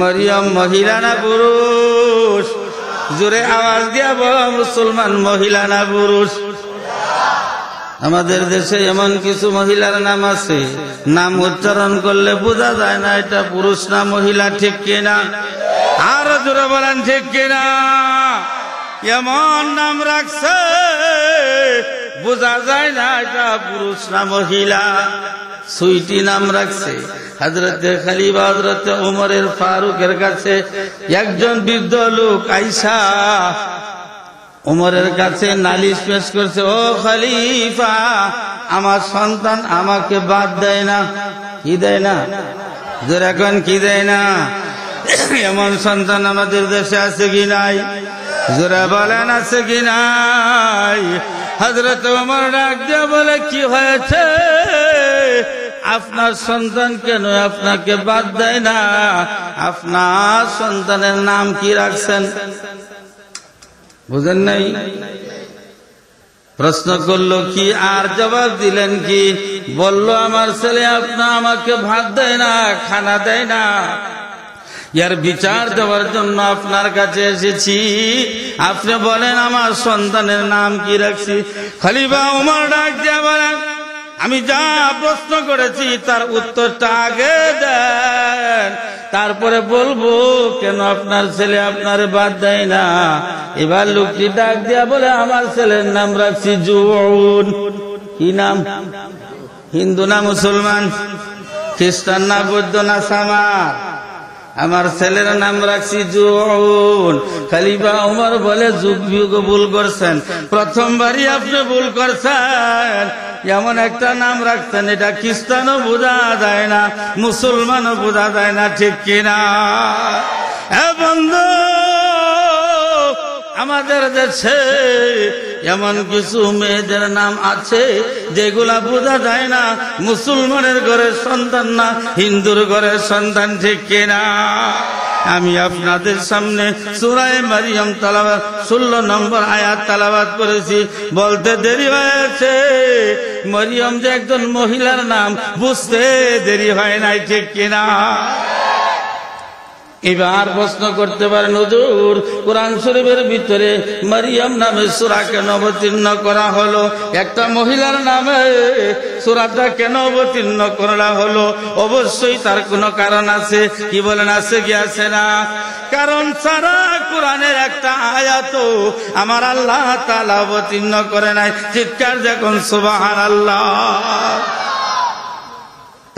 মরিয়ম মহিলা না পুরুষ। জোরে আওয়াজ দিয়া বল, মুসলমান মহিলা না পুরুষ। আমাদের দেশে এমন কিছু মহিলার নাম আছে। নাম উচ্চারণ করলে বোঝা যায় না, এটা পুরুষ না মহিলা, ঠিক কিনা? আর জোরে বলেন, ঠিক কিনা? এমন নাম রাখছে, বোঝা যায় না, এটা পুরুষ না মহিলা। সুইটি নাম রাখছে। হজরতে খালিবা হজরতে উমরের ফারুকের কাছে একজন বৃদ্ধ লোক আইসা উমরের কাছে নালিশ পেশ করছে, ও খলিফা, আমার সন্তান আমাকে বাদ দেয় না। কি দেয় না? জোর এখন কি দেয় না? এমন সন্তান আমাদের দেশে আছে কি নাই? জোরা বলেন, আছে কি নাই? হজরত উমর ডাক দিয়ে বলে, কি হয়েছে? আপনার সন্তান কেন আপনাকে বাদ দেয় না? আপনার সন্তানের নাম কি রাখছেন? বুঝেন নাই? প্রশ্ন করল, কি আর জবাব দিলেন কি? বলল, আমার ছেলে আপনা আমাকে ভাত দেয় না, খানা দেয় না। ইয়ার বিচার দেওয়ার জন্য আপনার কাছে এসেছি। আপনি বলেন, আমার সন্তানের নাম কি রাখছি? খলিফা উমর ডাক দিয়ে আমি যা প্রশ্ন করেছি তার উত্তরটা আগে দেন। তারপরে বলব, কেন আপনার ছেলে আপনার বাদ দেয় না? এবার লোকটি ডাক দিয়া বলে, আমার ছেলের নাম রাখছি জুন কি নাম? হিন্দু না মুসলমান? খ্রিস্টান না বৌদ্ধ না সামার? আমার ছেলের নাম রাখছি জুন খালিফা উমর বলে যুগ যুগ ভুল করছেন। প্রথমবারই আপনি ভুল করছেন। এমন একটা নাম রাখতেন এটা খ্রিস্টানও বোঝা যায় না, মুসলমানও বোঝা যায় না, ঠিক কিনা? হ্যাঁ বন্ধু, আমাদের দেশে এমন কিছু মেয়েদের নাম আছে যেগুলা বোঝা যায় না। মুসলমানের ঘরের সন্তান না, হিন্দুর ঘরের সন্তান, ঠিক কিনা? আমি আপনাদের সামনে সুরায় মারিয়াম তালাবাদ ষোলো নম্বর আয়াত তালাবাদ করেছি। বলতে দেরি হয়েছে। মরিয়ম যে একজন মহিলার নাম বুঝতে দেরি হয় নাই, ঠিক কিনা? এবার প্রশ্ন করতে পারেন, হুজুর, কোরআন শরীফের ভিতরে মারিয়াম নামে সুরা কেন অবতীর্ণ করা হলো। একটা মহিলার নামে সুরাটা কেন অবতীর্ণ করা হলো? অবশ্যই তার কোনো কারণ আছে। কি বলেন, আছে কি আছে না? কারণ সারা কোরআনের একটা আয়াত আমার আল্লাহ তালা অবতীর্ণ করে নাই। চিৎকার যখন সুবাহ আল্লাহ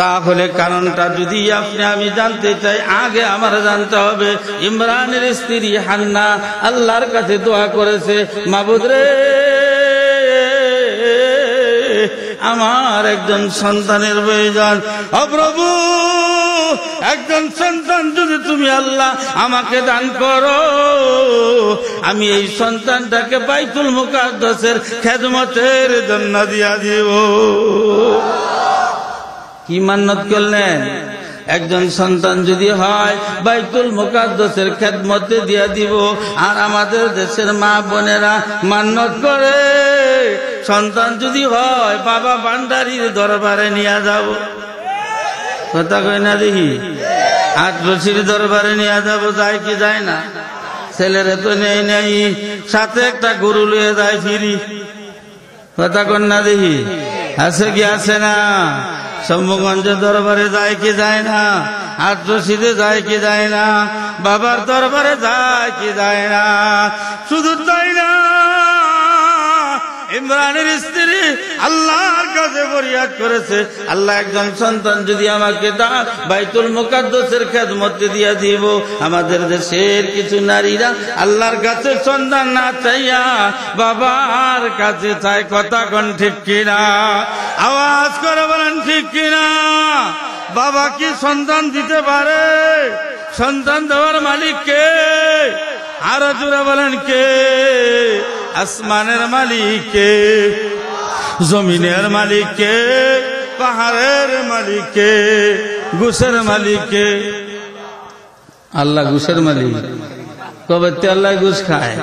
তাহলে কারণটা যদি আপনি, আমি জানতে চাই, আগে আমার জানতে হবে। ইমরানের স্ত্রী হান্না আল্লাহর কাছে দোয়া করেছে, মাবুদ রে, আমার একজন সন্তানের প্রয়োজন অপ্রভু একজন সন্তান যদি তুমি আল্লাহ আমাকে দান করো, আমি এই সন্তানটাকে বাইতুল মুকাদ্দাসের খেদমতের জন্য দিয়া দিব। কি মান্নত করলেন? একজন সন্তান যদি হয়, বাইতুল মুকাদ্দাসের খেদমতে দিয়া দিব। আর আমাদের দেশের মা বোনেরা মান্নত করে। সন্তান যদি হয়, বাবা ভান্ডারির দরবারে নিয়ে যাব। কথা কই না দেখি? আট রশির দরবারে নিয়ে যাব, যায় কি যায় না? ছেলেরে তো নেই নেই। সাথে একটা গরু লুয়ে যায় ফিরি। কথা কন্যা দেখি? আছে কি আছে না? শম্ভুগঞ্জ দরবারে যায় কি যায় না? হাত রশিদে যায় কি যায় না? বাবার দরবারে যায় কি যায় না? শুধু তাই না ইমরানের স্ত্রী আল্লাহর কাছে ফরিয়াদ করেছে, আল্লাহ একজন সন্তান যদি আমাকে দা বাইতুল মুকাদ্দাসের খেদমতে দিয়া দিব। আমাদের দেশের কিছু নারীরা আল্লাহর কাছে সন্তান না চাইয়া বাবার কাছে চায়, কথা কোন ঠিক কিনা? আওয়াজ করে বলেন, ঠিক কিনা? বাবা কি সন্তান দিতে পারে? সন্তান দেওয়ার মালিক কে? আরও জোরে বলেন, কে? আসমানের মালিককে জমিনের মালিককে পাহাড়ের মালিককে ঘুষের মালিককে আল্লাহ গুসের মালিক। কবে আল্লাহ গুস খায়?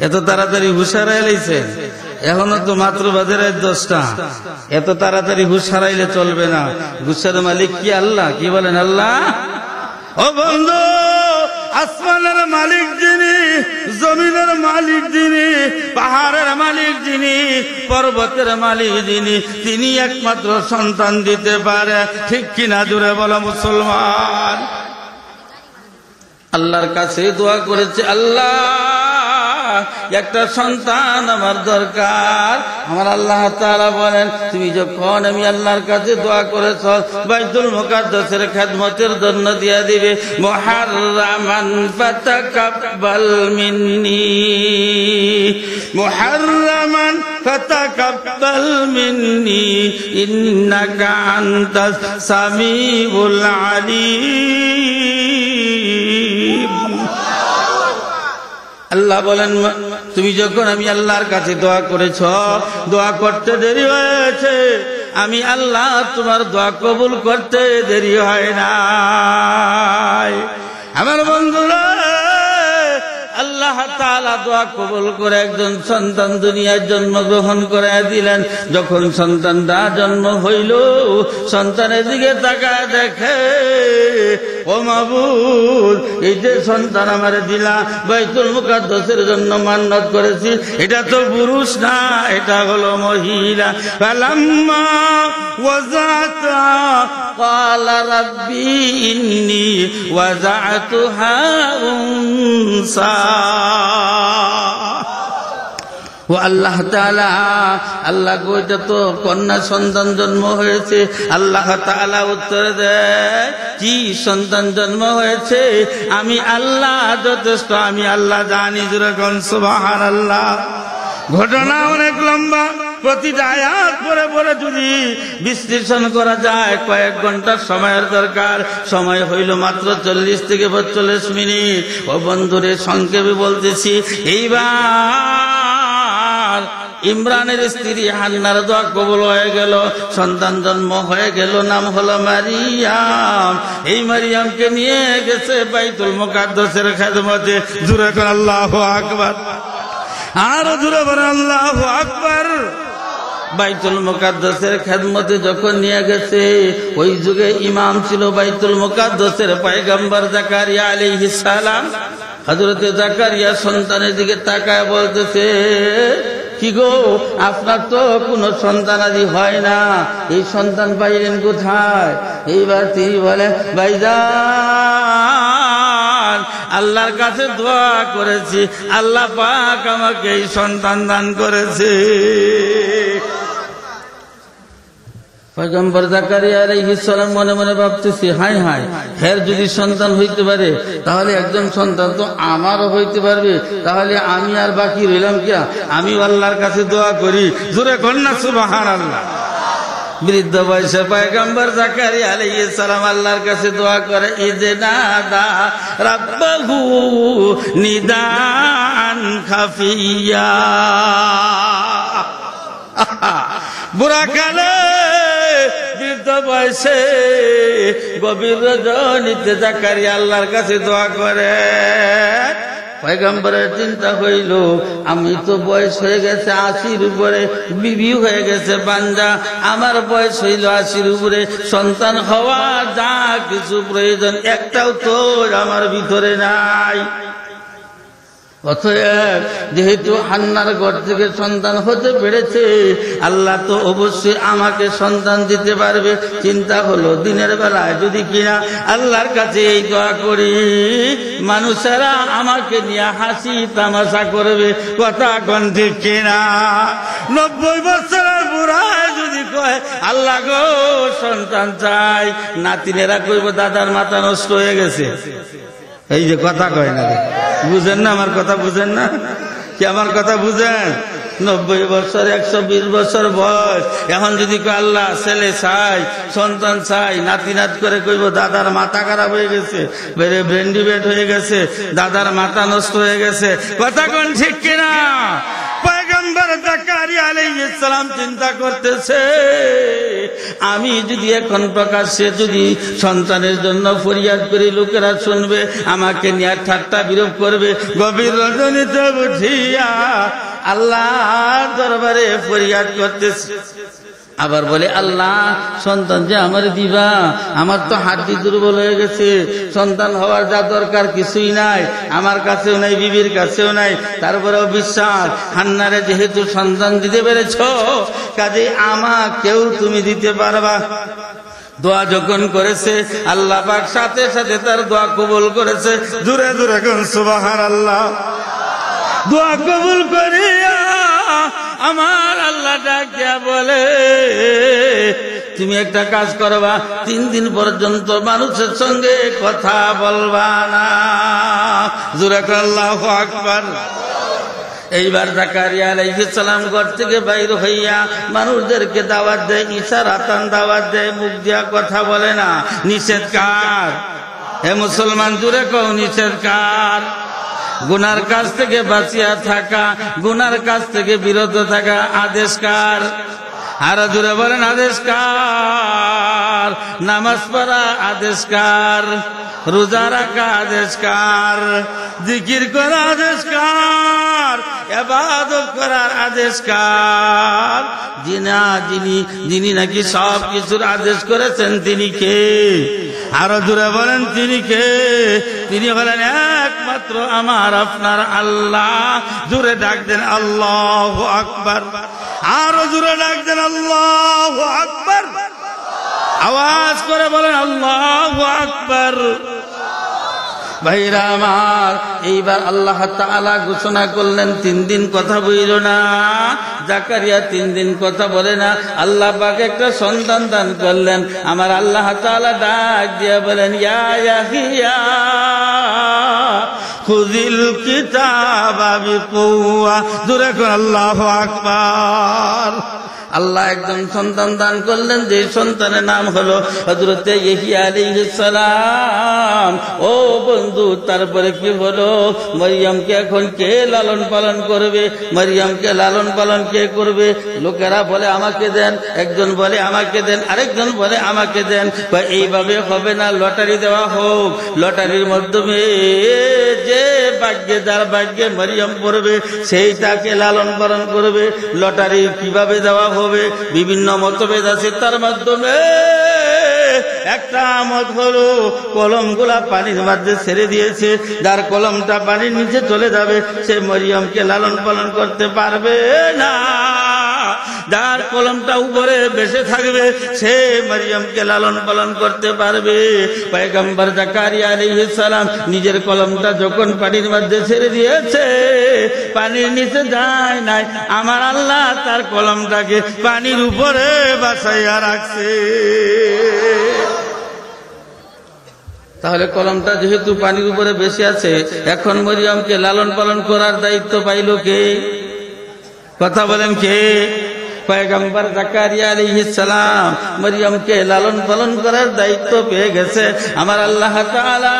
এত তাড়াতাড়ি হুশ হারাইলেছে এখনও তো মাত্র বাজে রাত দশটা। এত তাড়াতাড়ি হুশ হারাইলে চলবে না। ঘুষের মালিক কি আল্লাহ? কি বলেন আল্লাহ? ও বন্ধু! আসমানের মালিক যিনি, জমিনের মালিক যিনি, পাহাড়ের মালিক যিনি, পর্বতের মালিক যিনি, তিনি একমাত্র সন্তান দিতে পারে। ঠিক কিনা জুড়ে বলো মুসলমান? আল্লাহর কাছে দোয়া করেছে আল্লাহ। একটা সন্তান আমার দরকার। আমার আল্লাহ তাআলা বলেন, তুমি যখন আমি আল্লাহর কাছে দোয়া করেছ, বাইতুল মুকাদ্দাসের খেদমতের জন্য দিয়া দিবে, মুহাররামান ফাতাকাব্বাল মিন্নি। মুহাররামান ফাতাকাব্বাল মিন্নি, ইন্নাকা আনতাস সামিউল আলিম। আল্লাহ বলেন, তুমি যখন আমি আল্লাহর কাছে দোয়া করেছ, দোয়া করতে দেরি হয়েছে। আমি আল্লাহ তোমার দোয়া কবুল করতে দেরি হয় না আমার বন্ধুরা, আল্লাহ তাআলা দোয়া কবুল করে একজন সন্তান দুনিয়ায় জন্মগ্রহণ করে দিলেন। যখন সন্তানটা জন্ম হইল, সন্তানের দিকে তাকায় দেখে ও মাবুদ এই যে সন্তান আমার দিলা বাইতুল মুকাদ্দাসের জন্য মান্নত করেছি এটা তো পুরুষ না এটা হলো মহিলা ফালাম্মা ওয়াজাতা قال ربي إني وزعتها أنثى ও আল্লাহ তাআলা, আল্লাহ গো তো কন্যা সন্তান জন্ম হয়েছে, আল্লাহ তাআলা উত্তর দেয়, কি সন্তান জন্ম হয়েছে, আমি আল্লাহ যথেষ্ট, আমি আল্লাহ জানি যেরকম সুবাহান আল্লাহ ঘটনা অনেক লম্বা, প্রতিটা আয়াত পরে পরে যদি বিশ্লেষণ করা যায়, কয়েক ঘণ্টার সময়ের দরকার, সময় হইল মাত্র চল্লিশ থেকে পঁয়তাল্লিশ মিনিট। ও বন্ধুরে সংক্ষেপে বলতেছি, এইবার ইমরানের স্ত্রী হান্নার দোয়া কবল হয়ে গেল, সন্তান জন্ম হয়ে গেল, নাম হলো মারিয়াম। এই মারিয়ামকে নিয়ে গেছে বাইতুল মুকাদ্দাসের খেদমতে। জুরে করে, আল্লাহ আকবার। আরও জুড়ে বলে আল্লাহ আকবার। বাইতুল মুকাদ্দাসের খেদমতে যখন নিয়ে গেছে, ওই যুগে ইমাম ছিল বাইতুল মুকাদ্দাসের পয়গম্বর জাকারিয়া আলাইহিস সালাম। হযরতে জাকারিয়া সন্তানের দিকে তাকায় বলতেছে কি গো, আপনার তো কোনো সন্তান আদি হয় না। এই সন্তান পাইলেন কোথায়? এইবার তিনি বলে, ভাইজান, আল্লাহর কাছে দোয়া করেছি। আল্লাহ পাক আমাকে এই সন্তান দান করেছে। পয়গম্বর জাকারিয়া আলাইহিস সালাম মনে মনে ভাবতেছি হাই হাই হের যদি সন্তান হইতে পারে, তাহলে একজন সন্তান তো আমারও হইতে পারবে। তাহলে আমি আর বাকি রইলাম কিয়া আমি আল্লাহর কাছে দোয়া করি। জোরে কন্যা সুবাহান আল্লাহ বৃদ্ধ বয়সে পয়গম্বর জাকারি আলাইহিস সালাম আল্লাহর কাছে দোয়া করে ইদে নাদা রাব্বাহু নিদান খাফিয়া। বুড়া কালে বৃদ্ধ বয়সে গভীর আল্লাহর কাছে দোয়া করে। পয়গম্বরের চিন্তা হইল, আমি তো বয়স হয়ে গেছে আশির উপরে, বিবি হয়ে গেছে বান্দা। আমার বয়স হইল আশির উপরে, সন্তান হওয়া যা কিছু প্রয়োজন, একটাও তোর আমার ভিতরে নাই। অতএব যেহেতু হান্নার ঘর থেকে সন্তান হতে পেরেছে, আল্লাহ তো অবশ্যই আমাকে সন্তান দিতে পারবে। চিন্তা হলো দিনের বেলায় যদি কিনা আল্লাহর কাছে এই দোয়া করি, মানুষেরা আমাকে নিয়ে হাসি তামাশা করবে। কথা কোন কিনা? নব্বই বছরের বুড়ায় যদি কয়, আল্লাহ গো, সন্তান চাই। নাতিনেরা কইব, দাদার মাথা নষ্ট হয়ে গেছে। এই যে কথা কয় না বুঝেন না আমার কথা, বুঝেন না? কি আমার কথা বুঝেন? নব্বই বছর, একশো বিশ বছর বয়স। এখন যদি আল্লাহ, ছেলে চাই, সন্তান চাই, নাতি নাত করে কইব, দাদার মাথা খারাপ হয়ে গেছে, বেড়ে ব্রেন্ডি বেড হয়ে গেছে, দাদার মাথা নষ্ট হয়ে গেছে। কথা কোন ঠিক কিনা? পয়গম্বর জাকারিয়া আলাইহিস চিন্তা করতেছে, আমি যদি এখন প্রকাশ্যে যদি সন্তানের জন্য ফরিয়াদ করি, লোকেরা শুনবে, আমাকে নিয়ে ঠাট্টা বিরোধ করবে, গভীর রজনীতে উঠিয়া আল্লাহ দরবারে ফরিয়াদ করতেছে। আবার বলে, আল্লাহ, সন্তান যে আমার দিবা, আমার তো হাড্ডি দুর্বল হয়ে গেছে। সন্তান হওয়ার যা দরকার কিছুই নাই। আমার কাছেও নাই, বিবির কাছেও নাই। তারপরেও বিশ্বাস, হান্নারে যেহেতু সন্তান দিতে পেরেছ, কাজে আমাকেও তুমি দিতে পারবা দোয়া যখন করেছে, আল্লাহ পাক সাথে সাথে তার দোয়া কবুল করেছে। দূরে দূরে কোন সুবাহার আল্লাহ দোয়া কবুল করিয়া আমার আল্লাহ ডাকিয়া বলে, তুমি একটা কাজ করবা, তিন দিন পর্যন্ত মানুষের সঙ্গে কথা বলবা না। জুরে আল্লাহ আকবার। এইবার জাকারিয়া ঘর থেকে বাইর হইয়া মানুষদেরকে দাওয়াত দেয় ইশারাতান দাওয়াত দেয়, মুখ দিয়া কথা বলে না। নিষেধ কার হে মুসলমান জুড়ে কও নিষেধ কার গুনার কাছ থেকে বাঁচিয়া থাকা, গুনার কাছ থেকে বিরত থাকা আদেশকার আর জুড়ে বলেন আদেশকার নামাজ পড়া আদেশ কার? রোজা রাখা আদেশকার, জিকির করা আদেশ কার এবাদত করার আদেশ কার যিনা যিনি যিনি নাকি সব কিছুর আদেশ করেছেন, তিনি কে? আরও দূরে বলেন, তিনি কে? তিনি বলেন একমাত্র আমার, আপনার আল্লাহ। দূরে ডাক দেন, আল্লাহ আকবার। আরও দূরে ডাক দেন, আল্লাহ আকবার। আওয়াজ করে বলেন, আল্লাহ আকবার। ভাইরা আমার, এইবার আল্লাহ তাআলা ঘোষণা করলেন, তিন দিন কথা বইল না, জাকারিয়া তিন দিন কথা বলে না। আল্লাহ পাক একটা সন্তান দান করলেন। আমার আল্লাহ তাআলা ডাক দিয়ে বলেন, ইয়া খুদিল কিতাব আবি কুয়া দূরে আল্লাহু আকবার। আল্লাহ একজন সন্তান দান করলেন, যে সন্তানের নাম হলো হজরতে সালাম। ও বন্ধু, তারপরে কি হলো? মরিয়মকে এখন কে লালন পালন করবে? মরিয়মকে লালন পালন কে করবে? লোকেরা বলে, আমাকে দেন। একজন বলে, আমাকে দেন। আরেকজন বলে, আমাকে দেন। বা এইভাবে হবে না, লটারি দেওয়া হোক। লটারির মাধ্যমে যে ভাগ্যে, যার ভাগ্যে মরিয়ম পড়বে সেই তাকে লালন পালন করবে। লটারি কীভাবে দেওয়া হবে। বিভিন্ন মতভেদ আছে তার মাধ্যমে। একটা মত হলো কলমগুলা পানির মধ্যে ছেড়ে দিয়েছে, যার কলমটা পানির নিচে চলে যাবে, সে মরিয়মকে লালন পালন করতে পারবে না। যার কলমটা উপরে বেসে থাকবে, সে মরিয়মকে লালন পালন করতে পারবে। পয়গম্বর জাকারিয়া আলাইহিস সালাম নিজের কলমটা যখন পানির মধ্যে ছেড়ে দিয়েছে, পানির নিচে যায় নাই, আমার আল্লাহ তার কলমটাকে পানির উপরে বাসাইয়া রাখছে। তাহলে কলমটা যেহেতু পানির উপরে বেশি আছে, এখন মরিয়মকে লালন পালন করার দায়িত্ব পাইল কে? কথা বলেন কে? পয়গম্বর জাকারিয়া আলাইহিস সালাম মরিয়মকে লালন পালন করার দায়িত্ব পেয়ে গেছে। আমার আল্লাহ তাআলা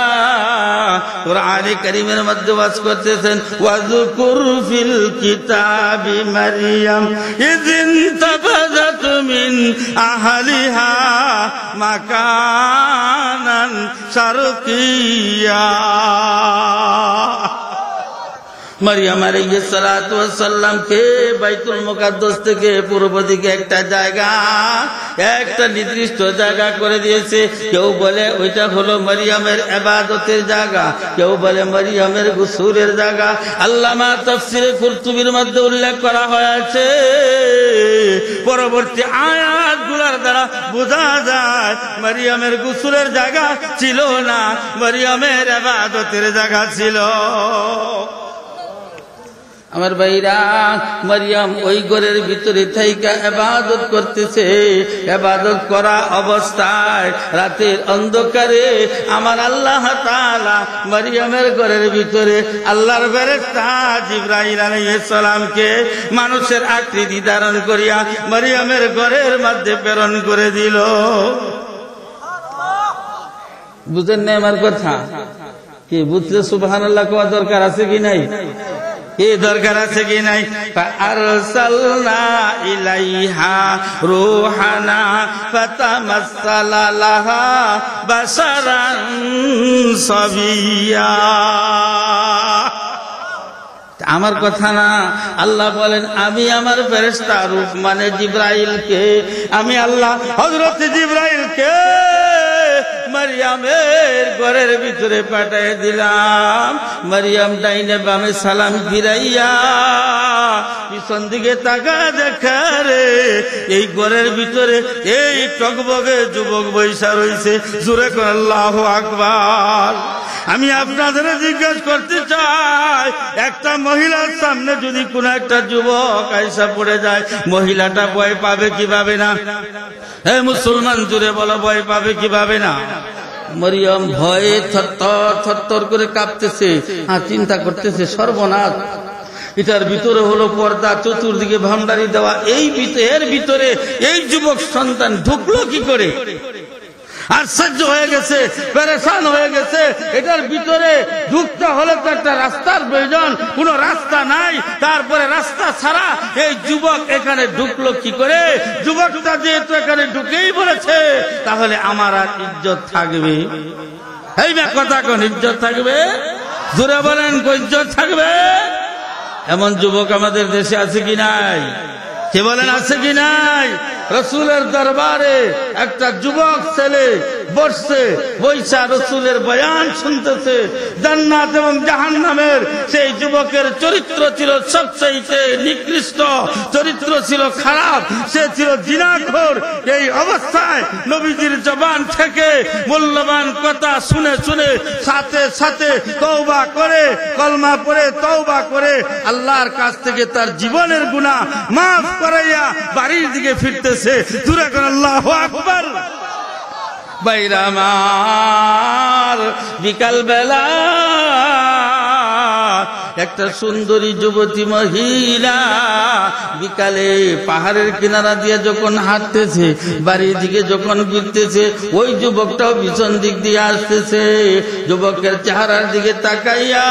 কোরআনে কারীমের মধ্যে ওয়াজ করতেছেন ওয়াজকুর ফিল কিতাবি মারইয়াম ইযিন তাবাযাত মিন আহলিহা মাকানান শারকিয়া। মারিয়াম বাইতুল মুকাদ্দাস থেকে একটা জায়গা, একটা নির্দিষ্ট জায়গা করে দিয়েছে। কেউ বলে ওইটা হলো মারিয়ামের এবাদতের জায়গা, কেউ বলে মারিয়ামের গুসুরের জায়গা। আল্লামা তফসিরে কুরতুবির মধ্যে উল্লেখ করা হয়েছে, পরবর্তী আয়াতগুলার দ্বারা বোঝা যায়, মারিয়ামের গুসুরের জায়গা ছিল না, মারিয়ামের এবাদতের জায়গা ছিল। আমার ভাইরা, মারিয়াম ওই ঘরের ভিতরে থাইকা এবাদত করতেছে। এবাদত করা অবস্থায় রাতের অন্ধকারে আমার আল্লাহ তাআলা মারিয়ামের ঘরের ভিতরে আল্লাহর ফেরেশতা জিবরাইল আলাইহিস সালামকে মানুষের আকৃতি ধারণ করিয়া মারিয়ামের ঘরের মধ্যে প্রেরণ করে দিল। বুঝেন না আমার কথা? কি বুঝলে সুবহানাল্লাহ কোয়া দরকার আছে কি নাই? এ দরকার আছে কি নাই? আরসালনা ইলাইহা রূহানা ফাতামাসসালা লাহা বাশারান সাবিয়া। আমার কথা না, আল্লাহ বলেন, আমি আমার ফেরেস্তা রূপ মানে জিব্রাইলকে। আমি আল্লাহ হজরত জিব্রাইলকে মারিয়ামের ঘরের ভিতরে পাঠিয়ে দিলাম। মারিয়াম ডাইনে বামে সালাম ফিরাইয়া পিছন দিকে তাকা দেখা রে এই ঘরের ভিতরে এই টকবগে যুবক বৈশা রয়েছে জুরে আল্লাহ আকবার। আমি আপনাদের জিজ্ঞেস করতে চাই, একটা মহিলার সামনে যদি কোন একটা যুবক আইসা পড়ে যায়, মহিলাটা ভয় পাবে কীভাবে না? হে মুসলমান জুড়ে বলো, ভয় পাবে কীভাবে না? মরিয়ম ভয়ে থরথর থরথর করে কাঁপতেছে আর চিন্তা করতেছে, সর্বনাশ। এটার ভিতরে হলো পর্দা, চতুর্দিকে ভান্ডারি দেওয়া। এই এর ভিতরে এই যুবক সন্তান ঢুকলো কি করে? আশ্চর্য হয়ে গেছে, পেরেশান হয়ে গেছে। এটার ভিতরে ঢুকতে হলে তো একটা রাস্তার প্রয়োজন। কোনো রাস্তা নাই, তারপরে রাস্তা ছাড়া এই যুবক এখানে ঢুকলো কি করে? যুবকটা যেহেতু এখানে ঢুকেই বলেছে, তাহলে আমার আর ইজ্জত থাকবে? এই না কথা কোন ইজ্জত থাকবে? জোরে বলেন ইজ্জত থাকবে? এমন যুবক আমাদের দেশে আছে কি নাই? কে বলেন, আছে কি নাই? রসুলের দরবারে একটা যুবক ছেলে বসছে বৈশা রসুলের বয়ান শুনতেছে। জান্নাত এবং জাহান নামের সেই যুবকের চরিত্র ছিল সবচেয়ে নিকৃষ্ট, চরিত্র ছিল খারাপ, সে ছিল জিনাখোর। এই অবস্থায় নবীজির জবান থেকে মূল্যবান কথা শুনে শুনে সাথে সাথে তৌবা করে, কলমা পরে তৌবা করে আল্লাহর কাছ থেকে তার জীবনের গুণা মাফ করাইয়া বাড়ির দিকে ফিরতেছে। দূরে করে আল্লাহ আকবর। বাইরামার বিকাল বেলা একটা সুন্দরী যুবতী মহিলা বিকালে পাহাড়ের কিনারা দিয়ে যখন হাঁটতেছে, বাড়ির দিকে যখন ফিরতেছে, ওই যুবকটাও ভীষণ দিক দিয়ে আসতেছে। যুবকের চেহারার দিকে তাকাইয়া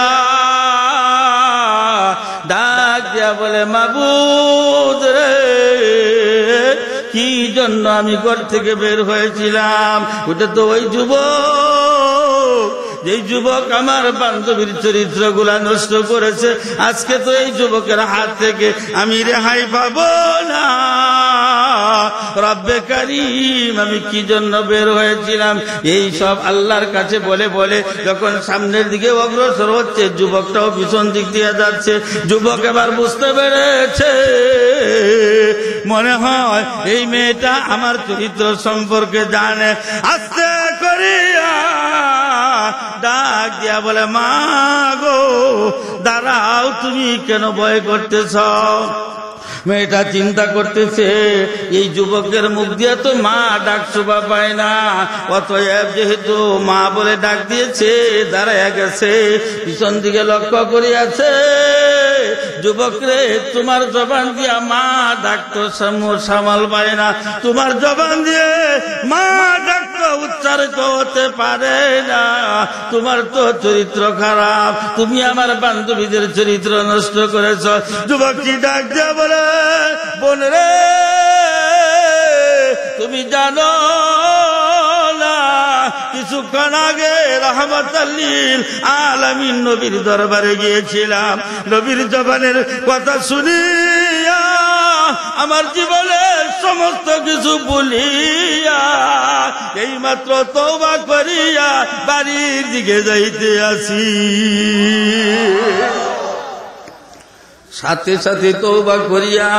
ডাক দিয়া বলে, মাবুদ রে কি জন্য আমি ঘর থেকে বের হয়েছিলাম? ওটা তো ওই যুবক। যেই যুবক আমার বান্ধবীর চরিত্রগুলা নষ্ট করেছে, আজকে তো এই যুবকের হাত থেকে আমি রেহাই পাবো না। রব্বে আমি কি জন্য বের হয়েছিলাম? এই সব আল্লাহর কাছে বলে বলে যখন সামনের দিকে অগ্রসর হচ্ছে, যুবকটাও ভীষণ দিক দিয়ে যাচ্ছে। যুবক এবার বুঝতে পেরেছে। মনে হয় এই মেয়েটা আমার চরিত্র সম্পর্কে জানে। আস্তে করিয়া ডাক দিয়া বলে, মা গো, দাঁড়াও, তুমি কেন ভয় করতেছ? মেয়েটা চিন্তা করতেছে, এই যুবকের মুখ দিয়ে তো মা ডাক শোভা পায় না। অতএব যেহেতু মা বলে ডাক দিয়েছে দাঁড়ায় গেছে, পিছন দিকে লক্ষ্য করিয়াছে। যুবক রে তোমার জবান দিয়া মা ডাক্তার সামাল পায় না। তোমার জবান দিয়ে মা ডাক্তার উচ্চারিত হতে পারে না। তোমার তো চরিত্র খারাপ। তুমি আমার বান্ধবীদের চরিত্র নষ্ট করেছ। যুবক কি ডাক দিয়া বলে, বোন রে, তুমি জানো কিছুক্ষণ আগে রহমত আলমিন নবীর দরবারে গিয়েছিলাম। নবীর জবানের কথা শুনিয়া আমার জীবনের সমস্ত কিছু বলিয়া এই মাত্র তৌবা করিয়া বাড়ির দিকে যাইতে আসি। সাথে সাথে তৌবা করিয়া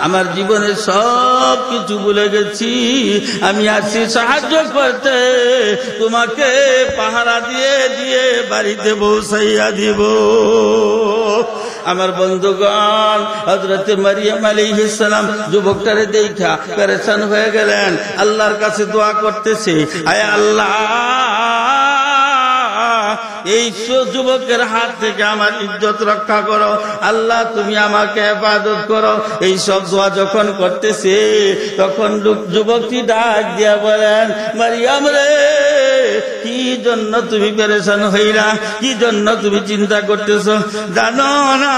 আমার জীবনে সব কিছু ভুলে গেছি। আমি আসছি সাহায্য করতে। তোমাকে পাহারা দিয়ে দিয়ে বাড়িতে বসাইয়া দিব। আমার বন্ধুগণ হজরত মারিয়াম আলী ইসলাম যুবকটারে দেখা পেরেশান হয়ে গেলেন। আল্লাহর কাছে দোয়া করতেছে। আয় আল্লাহ এই যুবকের হাত থেকে আমার ইজ্জত রক্ষা করো। আল্লাহ, তুমি আমাকে হেফাজত করো। এই সব দোয়া যখন করতেছে, তখন যুবকটি ডাক দিয়া বলেন, মারিয়াম রে, কি জন্য তুমি পেরেশান হইলা? কি জন্য তুমি চিন্তা করতেছ? জানো না,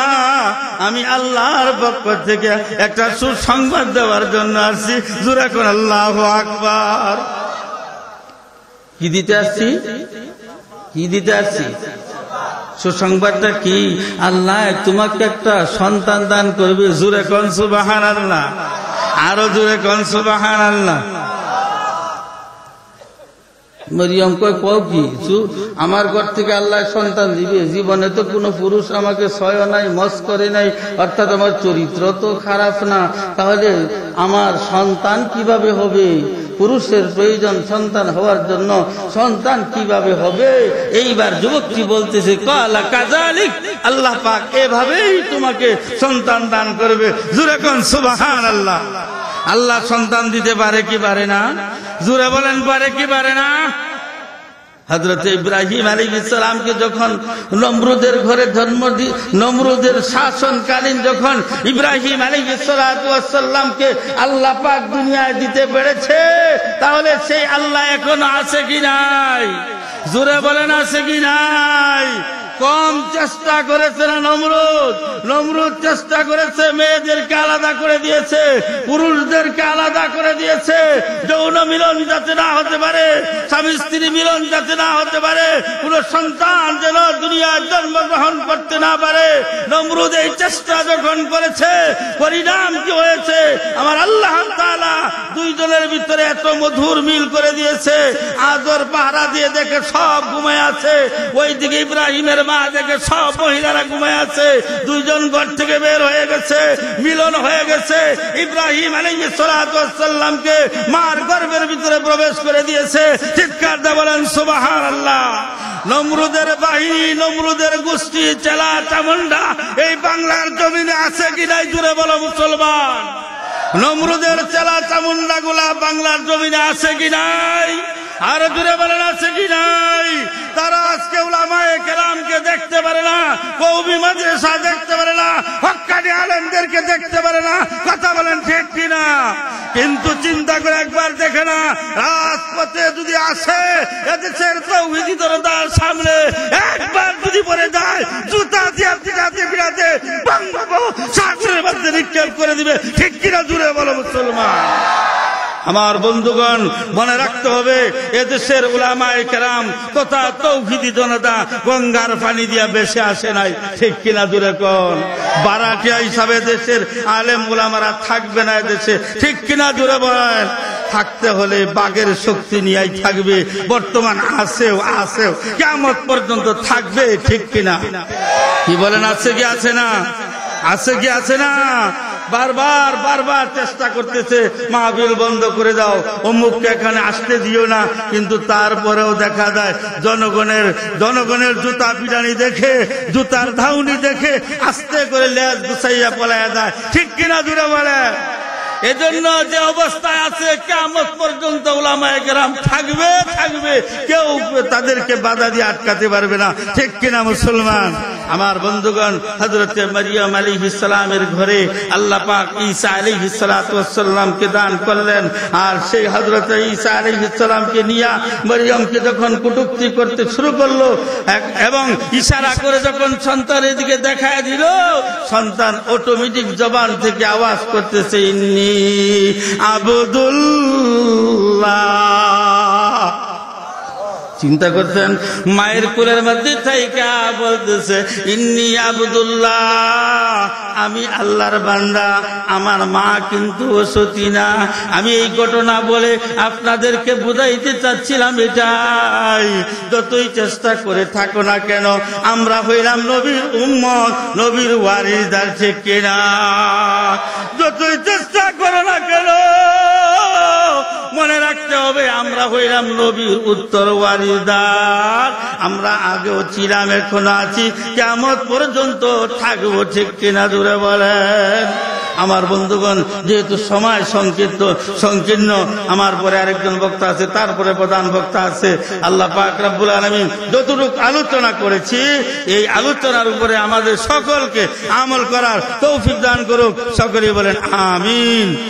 আমি আল্লাহর পক্ষ থেকে একটা সুসংবাদ দেওয়ার জন্য আসছি। কোন আল্লাহ আকবার। কি দিতে আসছি? কি দিতে আসছি? সুসংবাদটা কি? আল্লাহ, তোমাকে একটা সন্তান দান করবে জুড়ে কনসু বাহান আল্লাহ আরও জুড়ে কনসু বাহান আল্লাহ মরিয়ম কয় কও কি? আমার ঘর থেকে আল্লাহ সন্তান দিবে। জীবনে তো কোনো পুরুষ আমাকে সয় নাই, মস করে নাই। অর্থাৎ আমার চরিত্র তো খারাপ না। তাহলে আমার সন্তান কীভাবে হবে? পুরুষের প্রয়োজন সন্তান হওয়ার জন্য সন্তান কীভাবে হবে? এইবার যুবকটি বলতেছে, কালা কাজালিক, আল্লাহ পাক এভাবেই তোমাকে সন্তান দান করবে। জুরে কোন সুবাহান আল্লাহ আল্লাহ সন্তান দিতে পারে কি পারে না? জুরে বলেন, পারে কি পারে না? হজরত ইব্রাহিম আলী ইসলামকে যখন নমরুদের ঘরে জন্ম নমরুদের শাসনকালীন যখন ইব্রাহিম আলী ইসলামকে আল্লাহ পাক দুনিয়ায় দিতে পেরেছে, তাহলে সেই আল্লাহ এখন আছে কি নাই? জোরে বলেন, আছে কি নাই? কম চেষ্টা করেছে না নমরুদ? নমরুদ চেষ্টা করেছে, মেয়েদেরকে আলাদা করে দিয়েছে, পুরুষদেরকে আলাদা করে দিয়েছে। যৌন মিলন যাতে না হতে পারে, স্বামী স্ত্রী মিলন যাতে না হতে পারে, কোন সন্তান যেন দুনিয়ায় জন্মগ্রহণ করতে না পারে। নমরুদ এই চেষ্টা যখন করেছে, পরিণাম কি হয়েছে? আমার আল্লাহ দুইজনের ভিতরে এত মধুর মিল করে দিয়েছে। আদর পাহারা দিয়ে দেখে সব ঘুমায় আছে। ওইদিকে ইব্রাহিমের মা দেখে সব মহিলারা ঘুমায় আছে। দুইজন ঘর থেকে বের হয়ে গেছে, মিলন হয়ে গেছে। ইব্রাহিম আলাইসাল্লামকে মার গর্ভের ভিতরে প্রবেশ করে দিয়েছে। চিৎকার দা বলেন সুবাহান আল্লাহ নমরুদের বাহিনী, নমরুদের গোষ্ঠী, চেলা চামুন্ডা এই বাংলার জমিনে আছে কি নাই? জুড়ে বলো, মুসলমান। নমরুদের, চেলা চামুন্ডা গুলা বাংলার জমিনে আছে কি নাই? আর দূরে বলেন আছে কি নাই? তারা আজকে উলামায়ে কেরামকে দেখতে পারে না, কৌমি মাদ্রাসা দেখতে পারে না, হক্কানি আলেমদেরকে দেখতে পারে না, কথা বলেন ঠিক কিনা? কিন্তু চিন্তা করে একবার দেখে না, রাজপথে যদি আসে, এদেশের জনতার সামনে একবার যদি পরে যায়, জুতা দিয়ে বঙ্গব শাস্ত্রের মধ্যে নিক্ষেপ করে দিবে। ঠিক কিনা জুড়ে বলো মুসলমান? আমার বন্ধুগণ, মনে রাখতে হবে, এদেশের উলামায়ে কেরাম তথা তৌহিদি জনতা গঙ্গার পানি দিয়া বেশি আসে নাই। ঠিক কিনা দূরে কোন? বারাটিয়া হিসাবে দেশের আলেম উলামারা থাকবে না এদেশে। ঠিক কিনা দূরে বলেন? থাকতে হলে বাঘের শক্তি নিয়েই থাকবে। বর্তমান আসেও আসেও কেমন পর্যন্ত থাকবে ঠিক কিনা? কি বলেন, আছে কি, আছে না? আছে কি, আছে না? বারবার বারবার চেষ্টা করতেছে মাহবিল বন্ধ করে দাও, অমুককে এখানে আসতে দিও না, কিন্তু তারপরেও দেখা যায়, জনগণের জনগণের জুতা পিটানি দেখে, জুতার ধাউনি দেখে, আস্তে করে লেজ গুছাইয়া পলাইয়া যায়। ঠিক কিনা দূরে বলে এজন্য যে অবস্থায় আছে কেমন পর্যন্ত ওলামায় গ্রাম থাকবে থাকবে। কেউ তাদেরকে বাধা দিয়ে আটকাতে পারবে না। ঠিক কিনা মুসলমান? আমার বন্ধুগণ হজরত মারিয়াম আলী ইসলামের ঘরে আল্লাহ পাক ঈসা আলী ইসালাতামকে দান করলেন। আর সেই হজরত ঈসা আলী ইসলামকে নিয়ে মারিয়ামকে যখন কটুক্তি করতে শুরু করল এবং ইশারা করে যখন সন্তানের দিকে দেখায় দিল, সন্তান অটোমেটিক জবান থেকে আওয়াজ করতেছে, ইন্নি আবদুল্লাহ। চিন্তা করছেন মায়ের কুলের মধ্যে থাইকা বলতেছে, ইন্নি আবদুল্লাহ, আমি আল্লাহর বান্দা, আমার মা কিন্তু সতী না। আমি এই ঘটনা বলে আপনাদেরকে বুঝাইতে চাচ্ছিলাম এটাই। যতই চেষ্টা করে থাকো না কেন, আমরা হইলাম নবীর উম্মত, নবীর ওয়ারিসদার ঠিক কিনা? যতই চেষ্টা করো না কেন মনে রাখতে হবে, আমরা হইলাম নবীর উত্তর ওয়ারিদার। আমরা আগেও ছিলাম, এখনও আছি। কেমন পর্যন্ত থাকব ঠিক কিনা দূরে বলেন। আমার বন্ধুগণ, যেহেতু সময় সংকীর্ণ সংকীর্ণ, আমার পরে আরেকজন বক্তা আছে, তারপরে প্রধান বক্তা আছে। আল্লাহ পাক আলামিন যতটুকু আলোচনা করেছি, এই আলোচনার উপরে আমাদের সকলকে আমল করার তৌফিক দান করুক। সকলেই বলেন, আমিন।